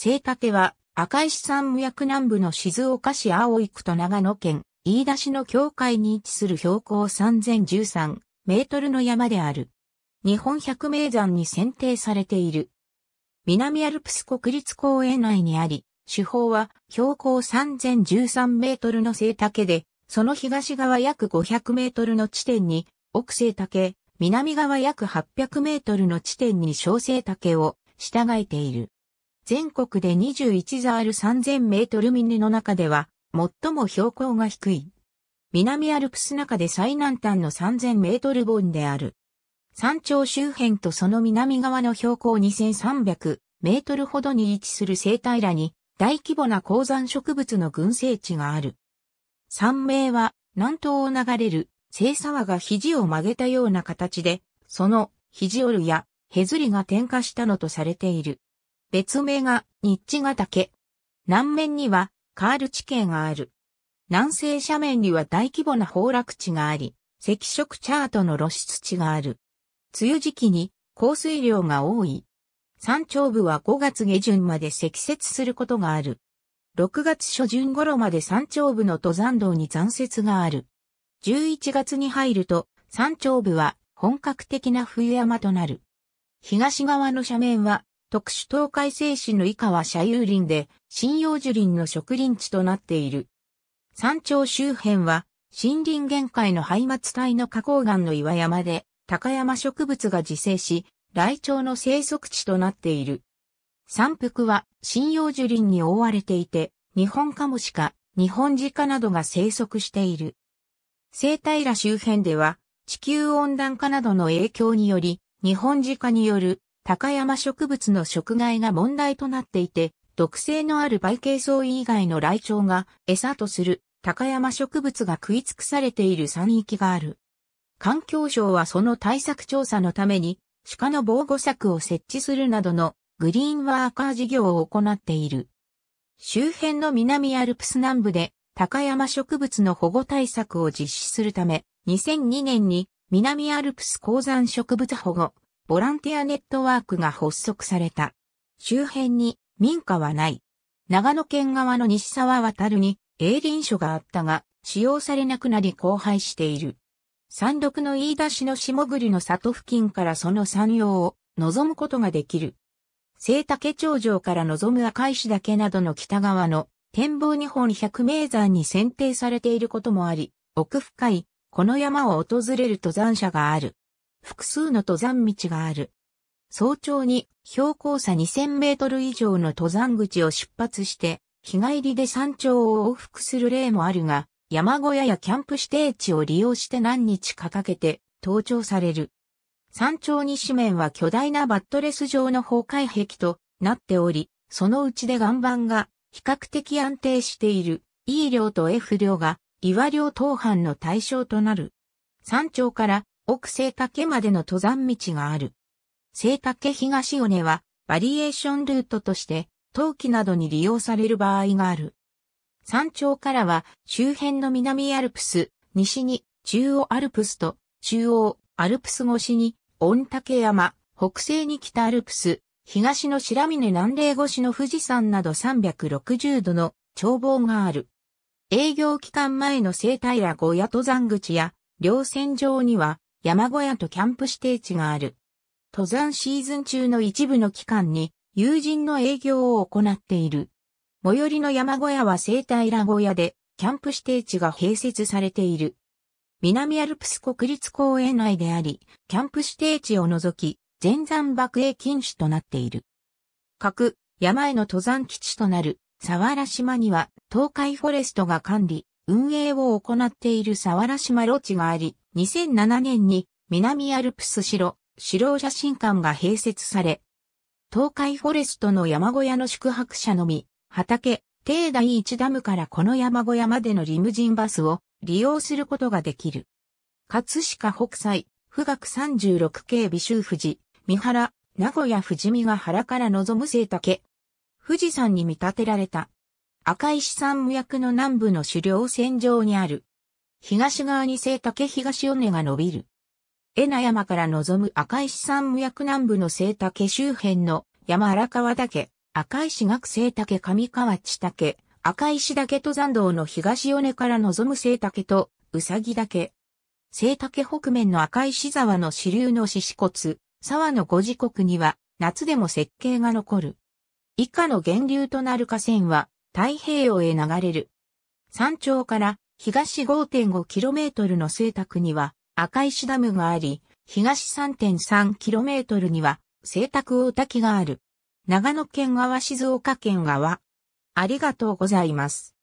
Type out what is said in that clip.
聖竹は赤石山無役南部の静岡市葵区と長野県飯田市の境界に位置する標高3013メートルの山である。日本百名山に選定されている。南アルプス国立公園内にあり、手法は標高3013メートルの聖竹で、その東側約500メートルの地点に奥聖竹、南側約800メートルの地点に小聖竹を従えている。全国で21座ある3000メートル峰の中では、最も標高が低い。南アルプス中で最南端の3000メートル盆である。山頂周辺とその南側の標高2300メートルほどに位置する生平に大規模な高山植物の群生地がある。山名は南東を流れる聖沢が肘を曲げたような形で、その肘折やへずりが点火したのとされている。別名が、日地ヶ岳。南面には、カール地形がある。南西斜面には大規模な崩落地があり、赤色チャートの露出地がある。梅雨時期に降水量が多い。山頂部は5月下旬まで積雪することがある。6月初旬頃まで山頂部の登山道に残雪がある。11月に入ると山頂部は本格的な冬山となる。東側の斜面は特殊東海製紙の以下は斜遊林で、針葉樹林の植林地となっている。山頂周辺は、森林限界の廃末帯の花崗岩の岩山で、高山植物が自生し、ライチョウの生息地となっている。山腹は針葉樹林に覆われていて、日本カモシカ、日本ジカなどが生息している。生平周辺では、地球温暖化などの影響により、日本ジカによる高山植物の食害が問題となっていて、毒性のあるバイケイソウ以外のライチョウが餌とする高山植物が食い尽くされている山域がある。環境省はその対策調査のために鹿の防護柵を設置するなどのグリーンワーカー事業を行っている。周辺の南アルプス南部で高山植物の保護対策を実施するため、2002年に南アルプス高山植物保護ボランティアネットワークが発足された。周辺に民家はない。長野県側の西沢渡るに営林所があったが、使用されなくなり荒廃している。山麓の飯田市の下栗の里付近からその山陽を望むことができる。聖竹頂上から望む赤石岳などの北側の展望日本百名山に選定されていることもあり、奥深いこの山を訪れる登山者がある。複数の登山道がある。早朝に標高差2000メートル以上の登山口を出発して、日帰りで山頂を往復する例もあるが、山小屋やキャンプ指定地を利用して何日かかけて登頂される。山頂西面は巨大なバットレス状の崩壊壁となっており、そのうちで岩盤が比較的安定している E 量と F 量が岩量当反の対象となる。山頂から奥聖竹までの登山道がある。聖竹東尾根はバリエーションルートとして冬季などに利用される場合がある。山頂からは周辺の南アルプス、西に中央アルプスと中央アルプス越しに御嶽山、北西に北アルプス、東の白峰南嶺越しの富士山など360度の眺望がある。営業期間前の聖平小屋登山口や稜線上には山小屋とキャンプ指定地がある。登山シーズン中の一部の期間に友人の営業を行っている。最寄りの山小屋は生平小屋で、キャンプ指定地が併設されている。南アルプス国立公園内であり、キャンプ指定地を除き、全山爆営禁止となっている。各山への登山基地となる沢良島には東海フォレストが管理、運営を行っている沢良島ロ地があり、2007年に南アルプス城、城写真館が併設され、東海フォレストの山小屋の宿泊者のみ、畑、低第一ダムからこの山小屋までのリムジンバスを利用することができる。葛飾北斎、富岳36系美州富士、三原、名古屋富士見ヶ原から望む聖竹。富士山に見立てられた。赤石山無役の南部の狩猟線上にある。東側に聖竹東尾根が伸びる。江名山から望む赤石山無役南部の聖竹周辺の山荒川岳、赤石学生岳上川地岳、赤石岳登山道の東尾根から望む聖岳と、うさぎ岳。聖岳北面の赤石沢の支流の獅子骨、沢の五時刻には、夏でも設計が残る。以下の源流となる河川は、太平洋へ流れる。山頂から東 5.5km の聖卓には赤石ダムがあり、東 3.3km には聖卓大滝がある。長野県側静岡県側。ありがとうございます。